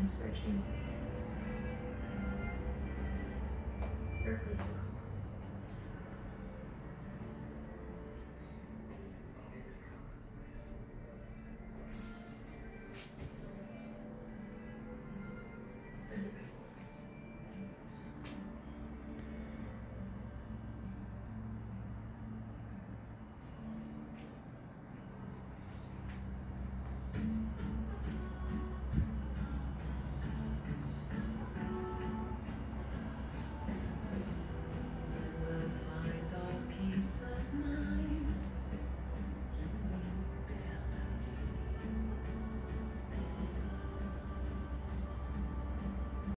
I'm searching.